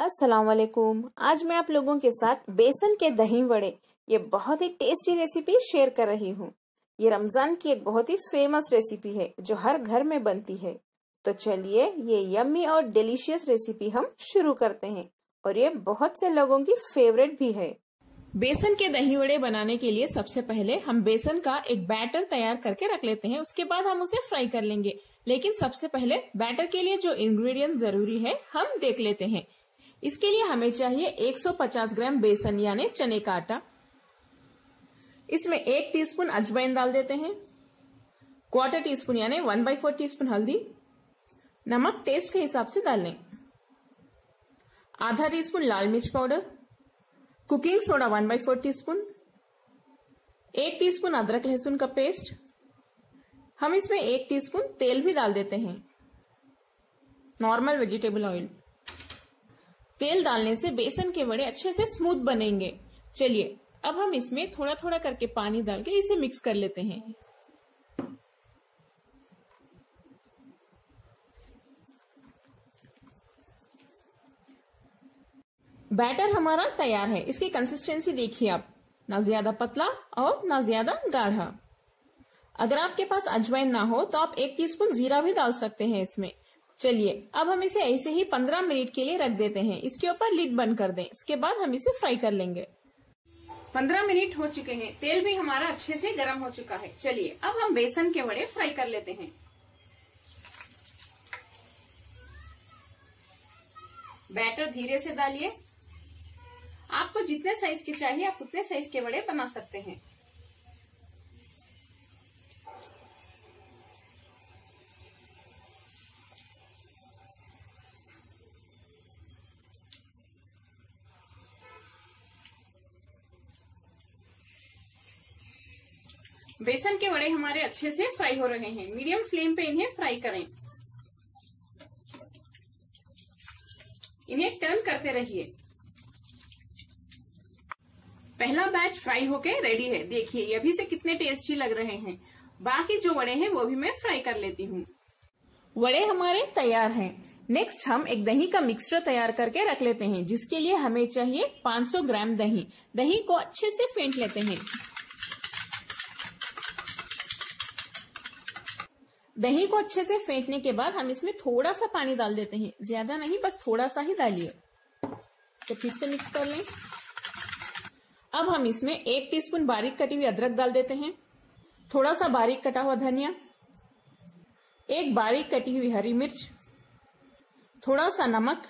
अस्सलाम वालेकुम आज मैं आप लोगों के साथ बेसन के दही वड़े, ये बहुत ही टेस्टी रेसिपी शेयर कर रही हूँ। ये रमज़ान की एक बहुत ही फ़ेमस रेसिपी है, जो हर घर में बनती है। तो चलिए, ये यम्मी और डिलीशियस रेसिपी हम शुरू करते हैं, और ये बहुत से लोगों की फेवरेट भी है। बेसन के दही वड़े बनाने के लिए सबसे पहले हम बेसन का एक बैटर तैयार करके रख लेते हैं, उसके बाद हम उसे फ्राई कर लेंगे। लेकिन सबसे पहले बैटर के लिए जो इंग्रेडिएंट ज़रूरी है, हम देख लेते हैं। इसके लिए हमें चाहिए 150 ग्राम बेसन, यानी चने का आटा। इसमें एक टीस्पून अजवाइन डाल देते हैं। क्वार्टर टी स्पून यानी वन बाई फोर टी हल्दी। नमक टेस्ट के हिसाब से डाल लें। आधा टी स्पून लाल मिर्च powder. Cooking soda one by four teaspoon एक टीस्पून अदरक लहसुन का पेस्ट। हम इसमें एक टीस्पून तेल भी डाल देते हैं। Normal vegetable oil. तेल डालने से बेसन के वड़े अच्छे से स्मूथ बनेंगे। चलिए, अब हम इसमें थोड़ा थोड़ा करके पानी डाल के इसे मिक्स कर लेते हैं। बैटर हमारा तैयार है। इसकी कंसिस्टेंसी देखिए आप। ना ज़्यादा पतला और ना ज़्यादा गाढ़ा। अगर आपके पास अजवाइन ना हो तो आप एक टीस्पून जीरा भी डाल सकते हैं इसमें। चलिए, अब हम इसे ऐसे ही 15 मिनट के लिए रख देते हैं। इसके ऊपर लिड बंद कर दें। उसके बाद हम इसे फ्राई कर लेंगे। 15 मिनट हो चुके हैं। तेल भी हमारा अच्छे से गर्म हो चुका है। चलिए, अब हम बेसन के वड़े फ्राई कर लेते हैं। बैटर धीरे से डालिए। आपको जितने साइज़ के चाहिए, आप उतने साइज़ के वड़े बना सकते हैं। बेसन के वड़े हमारे अच्छे से फ्राई हो रहे हैं। मीडियम फ्लेम पे इन्हें फ्राई करें। इन्हें टर्न करते रहिए। पहला बैच फ्राई होके रेडी है। देखिए, ये भी से कितने टेस्टी लग रहे हैं। बाकी जो वड़े हैं, वो भी मैं फ्राई कर लेती हूँ। वड़े हमारे तैयार हैं। नेक्स्ट हम एक दही का मिक्सचर तैयार करके रख लेते हैं, जिसके लिए हमें चाहिए 500 ग्राम दही। दही को अच्छे से फेंट लेते हैं। दही को अच्छे से फेंटने के बाद हम इसमें थोड़ा सा पानी डाल देते हैं। ज़्यादा नहीं, बस थोड़ा सा ही डालिए। तो फिर से मिक्स कर लें। अब हम इसमें एक टीस्पून बारीक कटी हुई अदरक डाल देते हैं। थोड़ा सा बारीक कटा हुआ धनिया। एक बारीक कटी हुई हरी मिर्च। थोड़ा सा नमक।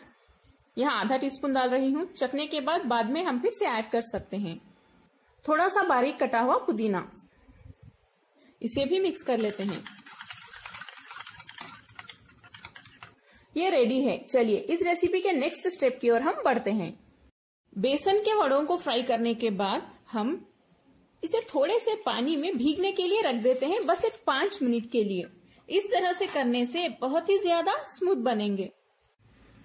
यहाँ आधा टीस्पून डाल रही हूँ। चखने के बाद बाद में हम फिर से ऐड कर सकते हैं। थोड़ा सा बारीक कटा हुआ पुदीना। इसे भी मिक्स कर लेते हैं। ये रेडी है। चलिए, इस रेसिपी के नेक्स्ट स्टेप की ओर हम बढ़ते हैं। बेसन के वड़ों को फ्राई करने के बाद हम इसे थोड़े से पानी में भीगने के लिए रख देते हैं, बस एक पाँच मिनट के लिए। इस तरह से करने से बहुत ही ज़्यादा स्मूथ बनेंगे।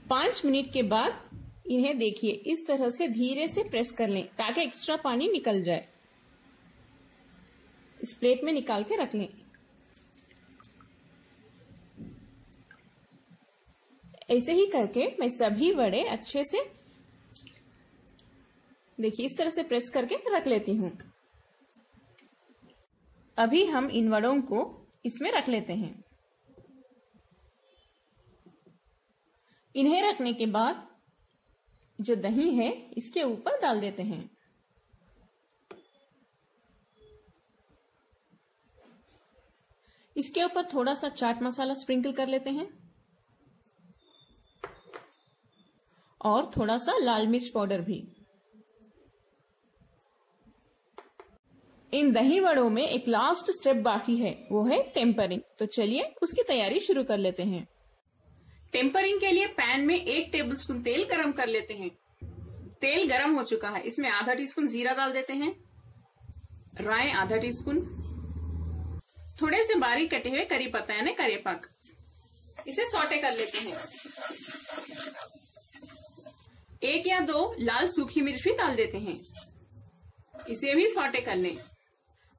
पाँच मिनट के बाद इन्हें देखिए, इस तरह से धीरे से प्रेस कर लें ताकि एक्स्ट्रा पानी निकल जाए। इस प्लेट में निकाल के रख लें। ऐसे ही करके मैं सभी वड़े अच्छे से, देखिए, इस तरह से प्रेस करके रख लेती हूँ। अभी हम इन वड़ों को इसमें रख लेते हैं। इन्हें रखने के बाद जो दही है, इसके ऊपर डाल देते हैं। इसके ऊपर थोड़ा सा चाट मसाला स्प्रिंकल कर लेते हैं। और थोड़ा सा लाल मिर्च पाउडर भी। इन दही वड़ों में एक लास्ट स्टेप बाकी है, वो है टेम्परिंग तो चलिए, उसकी तैयारी शुरू कर लेते हैं। टेम्परिंग के लिए पैन में एक टेबलस्पून तेल गरम कर लेते हैं। तेल गरम हो चुका है। इसमें आधा टीस्पून जीरा डाल देते हैं। राय आधा टीस्पून थोड़े से बारीक कटे हुए करी पत्ता यानी करेपाक। इसे सोटे कर लेते हैं। एक या दो लाल सूखी मिर्च भी डाल देते हैं। इसे भी सॉटे कर लें।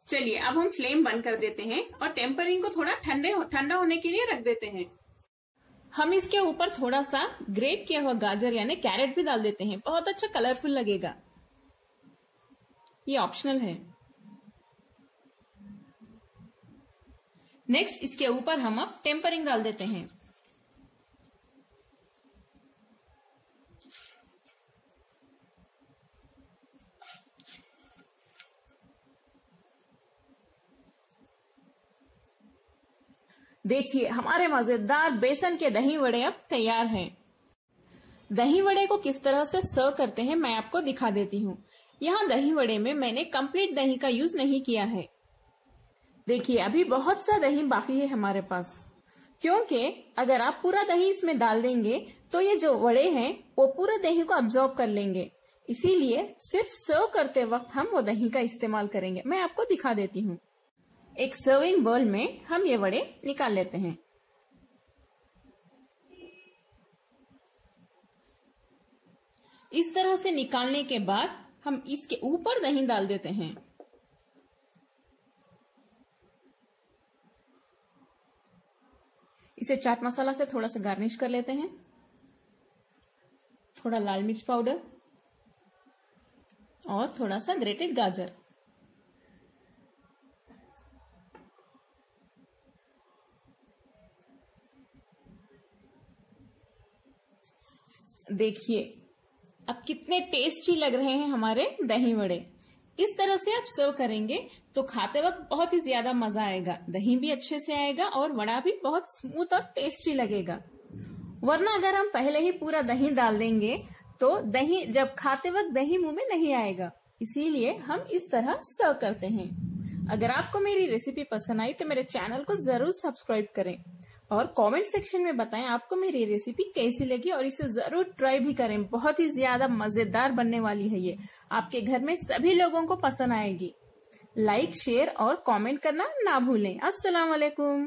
चलिए, अब हम फ्लेम बंद कर देते हैं और टेम्परिंग को थोड़ा ठंडे ठंडा होने के लिए रख देते हैं। हम इसके ऊपर थोड़ा सा ग्रेट किया हुआ गाजर यानी कैरेट भी डाल देते हैं। बहुत अच्छा कलरफुल लगेगा। ये ऑप्शनल है। नेक्स्ट इसके ऊपर हम अब टेम्परिंग डाल देते हैं। देखिए, हमारे मज़ेदार बेसन के दही वड़े अब तैयार हैं। दही वड़े को किस तरह से सर्व करते हैं, मैं आपको दिखा देती हूँ। यहाँ दही वड़े में मैंने कंप्लीट दही का यूज़ नहीं किया है। देखिए, अभी बहुत सा दही बाकी है हमारे पास। क्योंकि अगर आप पूरा दही इसमें डाल देंगे तो ये जो वड़े हैं, वो पूरे दही को अब्जॉर्ब कर लेंगे। इसीलिए सिर्फ़ सर्व करते वक्त हम वो दही का इस्तेमाल करेंगे। मैं आपको दिखा देती हूँ। एक सर्विंग बोल में हम ये वड़े निकाल लेते हैं। इस तरह से निकालने के बाद हम इसके ऊपर दही डाल देते हैं। इसे चाट मसाला से थोड़ा सा गार्निश कर लेते हैं। थोड़ा लाल मिर्च पाउडर और थोड़ा सा ग्रेटेड गाजर। देखिए, अब कितने टेस्टी लग रहे हैं हमारे दही वड़े। इस तरह से आप सर्व करेंगे तो खाते वक्त बहुत ही ज़्यादा मज़ा आएगा। दही भी अच्छे से आएगा और वड़ा भी बहुत स्मूथ और टेस्टी लगेगा। वरना अगर हम पहले ही पूरा दही डाल देंगे तो दही, जब खाते वक्त दही मुँह में नहीं आएगा। इसीलिए हम इस तरह सर्व करते हैं। अगर आपको मेरी रेसिपी पसंद आई तो मेरे चैनल को ज़रूर सब्सक्राइब करें। और कमेंट सेक्शन में बताएँ आपको मेरी रेसिपी कैसी लगी और इसे ज़रूर ट्राई भी करें। बहुत ही ज़्यादा मज़ेदार बनने वाली है ये। आपके घर में सभी लोगों को पसंद आएगी। लाइक शेयर और कमेंट करना ना भूलें। अस्सलाम वालेकुम।